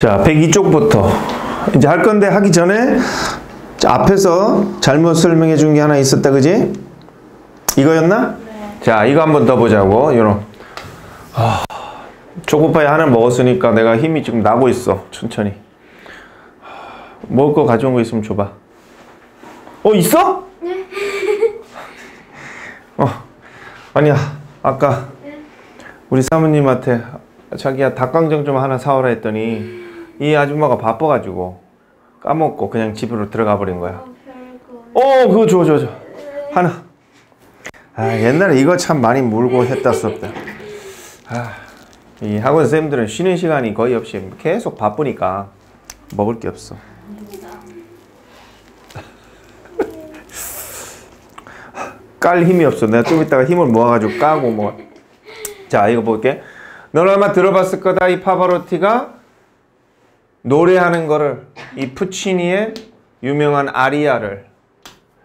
자, 102쪽부터 이제 할 건데 하기 전에 자, 앞에서 잘못 설명해 준 게 하나 있었다, 그지? 이거였나? 자, 이거 한번 더 보자고. 요런. 아, 초코파이 하나 먹었으니까 내가 힘이 지금 나고 있어. 천천히. 먹을 거 가져온 거 있으면 줘 봐. 어, 있어? 어, 아니야. 아까 우리 사모님한테 자기야 닭강정 좀 하나 사오라 했더니 이 아줌마가 바빠가지고 까먹고 그냥 집으로 들어가 버린 거야. 어, 그거 줘, 줘, 줘. 하나. 아, 옛날에 이거 참 많이 물고 했다 썼다. 아, 이 학원 선생님들은 쉬는 시간이 거의 없이 계속 바쁘니까 먹을 게 없어. 깔 힘이 없어. 내가 좀 이따가 힘을 모아가지고 까고 뭐. 자, 이거 볼게. 너는 아마 들어봤을 거다. 이 파바로티가 노래하는 거를 이 푸치니의 유명한 아리아를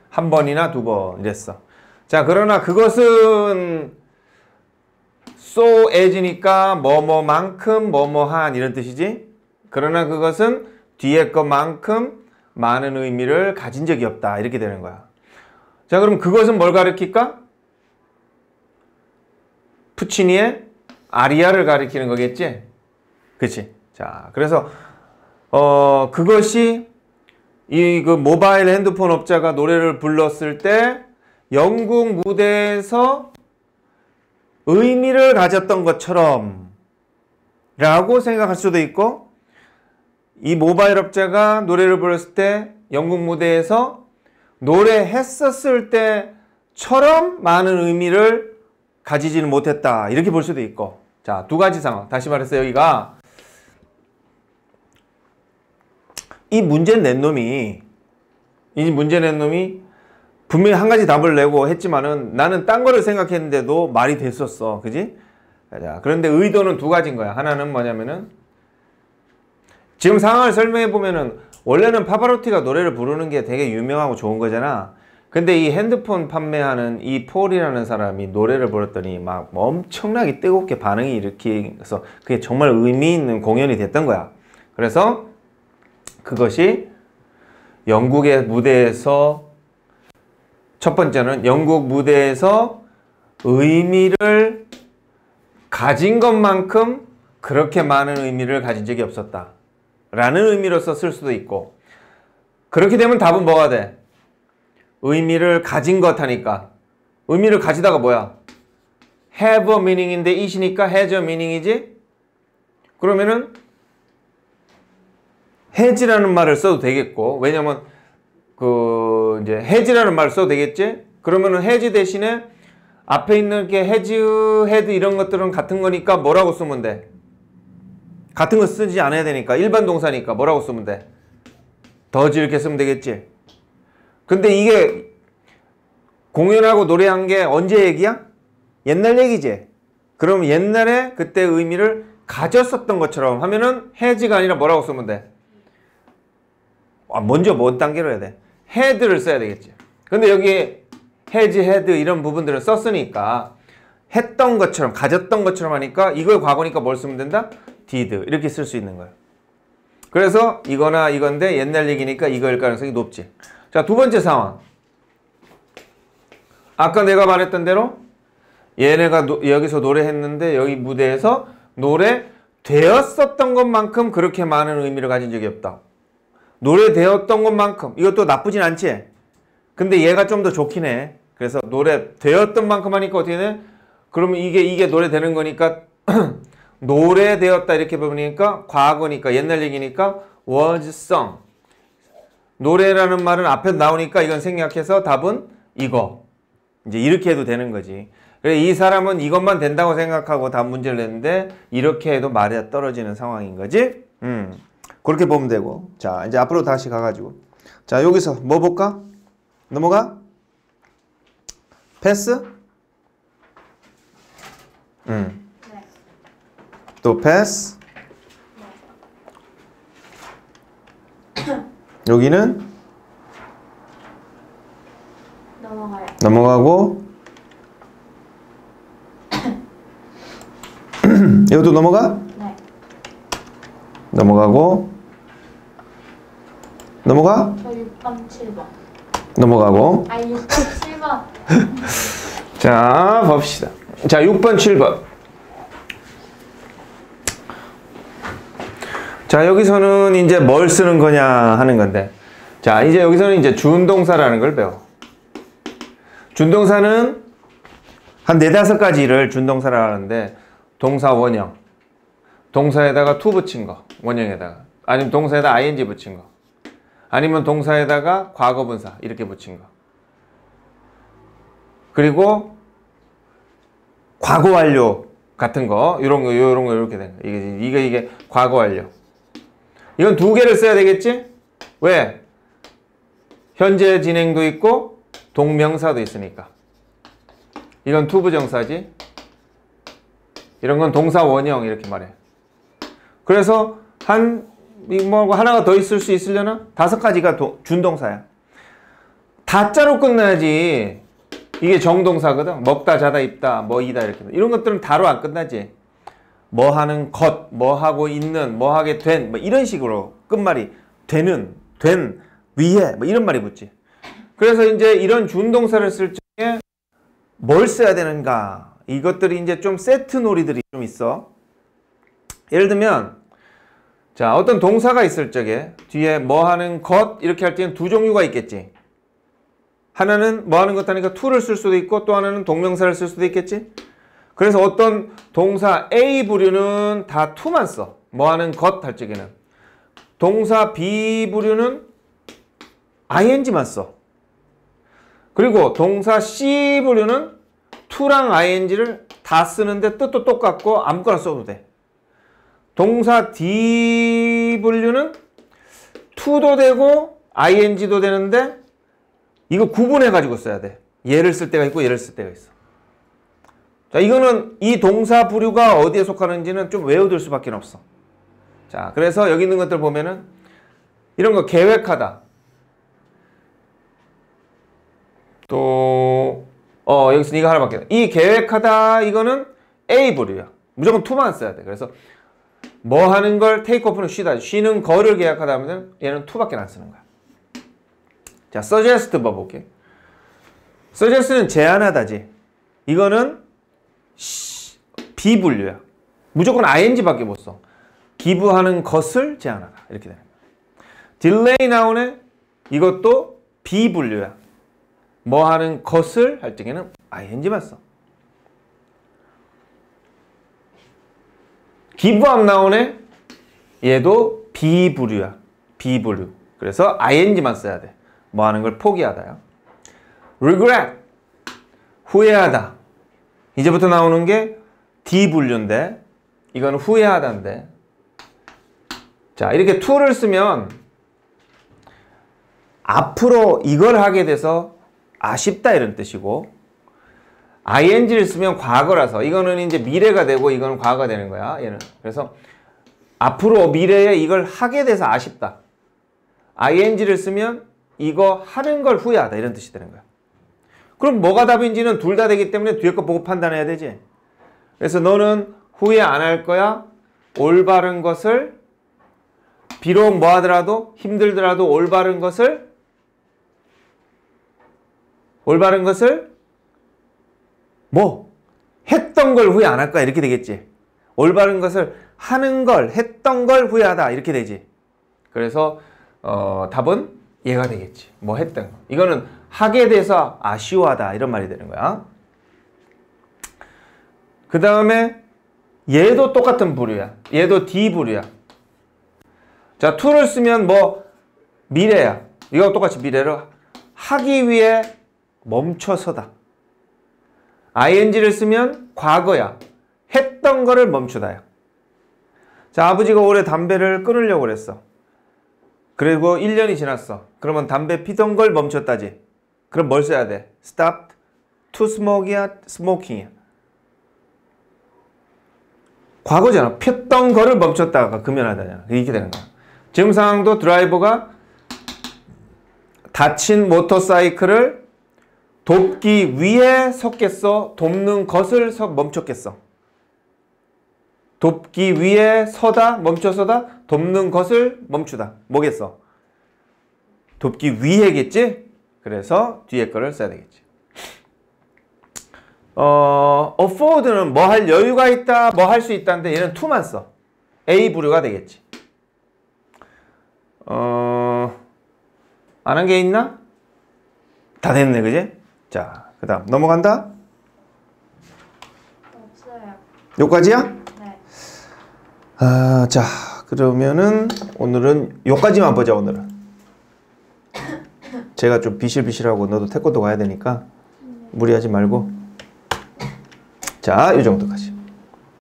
한 번이나 두 번 이랬어. 자, 그러나 그것은 so as니까 뭐뭐만큼 뭐뭐한 이런 뜻이지. 그러나 그것은 뒤에 것만큼 많은 의미를 가진 적이 없다. 이렇게 되는 거야. 자, 그럼 그것은 뭘 가리킬까? 푸치니의 아리아를 가리키는 거겠지? 그치? 자, 그래서, 어, 그것이 이 그 모바일 핸드폰 업자가 노래를 불렀을 때 영국 무대에서 의미를 가졌던 것처럼 라고 생각할 수도 있고 이 모바일 업자가 노래를 불렀을 때 영국 무대에서 노래했었을 때처럼 많은 의미를 가지지는 못했다. 이렇게 볼 수도 있고. 자 두 가지 상황. 다시 말해서 여기가 이 문제 낸 놈이 이 문제 낸 놈이 분명히 한 가지 답을 내고 했지만은 나는 딴 거를 생각했는데도 말이 됐었어 그지 자 그런데 의도는 두 가지인 거야 하나는 뭐냐면은 지금 상황을 설명해 보면은 원래는 파바로티가 노래를 부르는 게 되게 유명하고 좋은 거잖아. 근데 이 핸드폰 판매하는 이 폴이라는 사람이 노래를 불렀더니 막 엄청나게 뜨겁게 반응이 일으키서 그게 정말 의미 있는 공연이 됐던 거야. 그래서 그것이 영국의 무대에서 첫 번째는 영국 무대에서 의미를 가진 것만큼 그렇게 많은 의미를 가진 적이 없었다. 라는 의미로서 쓸 수도 있고 그렇게 되면 답은 뭐가 돼? 의미를 가진 것 하니까 의미를 가지다가 뭐야? have a meaning인데 it이니까 has a meaning이지? 그러면은 has라는 말을 써도 되겠고 왜냐면 그 이제 has라는 말을 써도 되겠지? 그러면은 has 대신에 앞에 있는 게 has, had 이런 것들은 같은 거니까 뭐라고 쓰면 돼? 같은 거 쓰지 않아야 되니까 일반 동사니까 뭐라고 쓰면 돼? 더지 이렇게 쓰면 되겠지. 근데 이게 공연하고 노래한 게 언제 얘기야? 옛날 얘기지. 그럼 옛날에 그때 의미를 가졌었던 것처럼 하면은 해지가 아니라 뭐라고 쓰면 돼? 아, 먼저 뭔 단계로 해야 돼? had를 써야 되겠지. 근데 여기 has, had 이런 부분들을 썼으니까 했던 것처럼 가졌던 것처럼 하니까 이걸 과거니까 뭘 쓰면 된다? did 이렇게 쓸 수 있는 거예요. 그래서 이거나 이건데 옛날 얘기니까 이거일 가능성이 높지. 자, 두 번째 상황. 아까 내가 말했던 대로 얘네가 노, 여기서 노래했는데 여기 무대에서 노래 되었었던 것만큼 그렇게 많은 의미를 가진 적이 없다. 노래되었던 것만큼 이것도 나쁘진 않지. 근데 얘가 좀 더 좋긴 해. 그래서 노래 되었던 만큼 하니까 어떻게 돼? 그러면 이게 이게 노래 되는 거니까 노래되었다 이렇게 보니까 과거니까 옛날 얘기니까 was sung 노래라는 말은 앞에 나오니까 이건 생략해서 답은 이거 이제 이렇게 해도 되는 거지 그래 이 사람은 이것만 된다고 생각하고 답 문제를 냈는데 이렇게 해도 말이 떨어지는 상황인 거지 음 그렇게 보면 되고. 자 이제 앞으로 다시 가가지고. 자 여기서 뭐 볼까? 넘어가. 패스? 음또 패스? 여기는? 넘어가요. 넘어가고. 이것도 넘어가? 네. 넘어가고 넘어가? 저 6번, 7번. 넘어가고. 아, 6번, 7번. 자 봅시다. 자 6번 7번. 자 여기서는 이제 뭘 쓰는 거냐 하는 건데. 자 이제 여기서는 이제 준동사라는 걸 배워. 준동사는 한 네다섯 가지를 준동사라 하는데 동사 원형. 동사에다가 to 붙인 거 원형에다가. 아니면 동사에다 ing 붙인 거 아니면 동사에다가 과거분사 이렇게 붙인 거. 그리고 과거 완료 같은 거 이런 거 이런 거 이렇게 되는 거. 이게 이게 이게 과거 완료. 이건 두 개를 써야 되겠지? 왜? 현재 진행도 있고 동명사도 있으니까. 이건 투부정사지. 이런 건 동사 원형 이렇게 말해. 그래서 한 뭐 하나가 더 있을 수 있으려나 다섯 가지가 도- 준동사야 다자로 끝나야지 이게 정동사거든. 먹다, 자다, 입다, 뭐 이다 이렇게. 이런 것들은 다로 안 끝나지. 뭐 하는 것, 뭐 하고 있는, 뭐 하게 된, 뭐 이런 식으로 끝말이 되는, 된, 위에 뭐 이런 말이 붙지. 그래서 이제 이런 준동사를 쓸 적에 뭘 써야 되는가? 이것들이 이제 좀 세트 놀이들이 좀 있어. 예를 들면 자, 어떤 동사가 있을 적에 뒤에 뭐 하는 것 이렇게 할 때는 두 종류가 있겠지. 하나는 뭐 하는 것 하니까 to를 쓸 수도 있고 또 하나는 동명사를 쓸 수도 있겠지. 그래서 어떤 동사 A 부류는 다 to만 써. 뭐 하는 것 할 적에는. 동사 B 부류는 ing만 써. 그리고 동사 C 부류는 to랑 ing를 다 쓰는데 뜻도 똑같고 아무거나 써도 돼. 동사 D 분류는 to도 되고 ing도 되는데 이거 구분해 가지고 써야 돼. 얘를 쓸 때가 있고 얘를 쓸 때가 있어. 자, 이거는 이 동사 부류가 어디에 속하는지는 좀 외워둘 수밖에 없어. 자, 그래서 여기 있는 것들 보면은 이런 거 계획하다. 또, 어, 여기서 이거 하나밖에. 없- 이 계획하다, 이거는 A 부류야. 무조건 to만 써야 돼. 그래서 뭐 하는 걸 테이크 오프는 쉬다. 쉬는 거를 계약하다 하면 얘는 to밖에 안 쓰는 거야. 자, suggest 봐볼게. suggest는 제안하다지. 이거는 시- 비분류야. 무조건 ing밖에 못 써. 기부하는 것을 제안하다. 이렇게 되는 거야. delay 나오네. 이것도 비분류야. 뭐 하는 것을 할 적에는 ing만 써. 기부함 나오네. 얘도 비분류야. 비분류. 그래서 ing만 써야 돼. 뭐 하는 걸 포기하다요. regret 후회하다. 이제부터 나오는 게 D 분류인데 이거는 후회하다인데. 자, 이렇게 to를 쓰면 앞으로 이걸 하게 돼서 아쉽다 이런 뜻이고 ing를 쓰면 과거라서 이거는 이제 미래가 되고 이거는 과거가 되는 거야. 얘는. 그래서 앞으로 미래에 이걸 하게 돼서 아쉽다. ing를 쓰면 이거 하는 걸 후회하다 이런 뜻이 되는 거야. 그럼 뭐가 답인지는 둘 다 되기 때문에 뒤에 거 보고 판단해야 되지. 그래서 너는 후회 안 할 거야. 올바른 것을 비록 뭐 하더라도 힘들더라도 올바른 것을 올바른 것을 뭐 했던 걸 후회 안 할 거야 이렇게 되겠지. 올바른 것을 하는 걸 했던 걸 후회하다 이렇게 되지. 그래서 어, 답은 얘가 되겠지. 뭐 했던 거. 이거는 하게 돼서 아쉬워하다 이런 말이 되는 거야. 그 다음에 얘도 똑같은 부류야. 얘도 D 부류야. 자, to를 쓰면 뭐 미래야. 이거 똑같이 미래로 하기 위해 멈춰서다. Ing를 쓰면 과거야. 했던 거를 멈추다야. 자, 아버지가 올해 담배를 끊으려고 그랬어. 그리고 1년이 지났어. 그러면 담배 피던 걸 멈췄다지. 그럼 뭘 써야 돼? stopped to smoke이야, smoking이야. 과거잖아. 폈던 거를 멈췄다가 금연하다잖아. 이렇게 되는 거야. 지금 상황도 드라이버가 다친 모터사이클을 돕기 위해 섰겠어? 돕는 것을 서 멈췄겠어? 돕기 위해 서다 멈춰서다 돕는 것을 멈추다 뭐겠어? 돕기 위해겠지? 그래서 뒤에 거를 써야 되겠지. 어, afford는 뭐 할 여유가 있다, 뭐 할 수 있다인데 얘는 to만 써. A 부류가 되겠지. 어, 안 한 게 있나? 다 됐네, 그지? 자, 그 다음 넘어간다? 없어요. 요까지야? 네. 아, 자, 그러면은 오늘은 요까지만 보자, 오늘은. 제가 좀 비실비실하고 너도 태권도 가야 되니까 무리하지 말고. 자, 요 정도까지.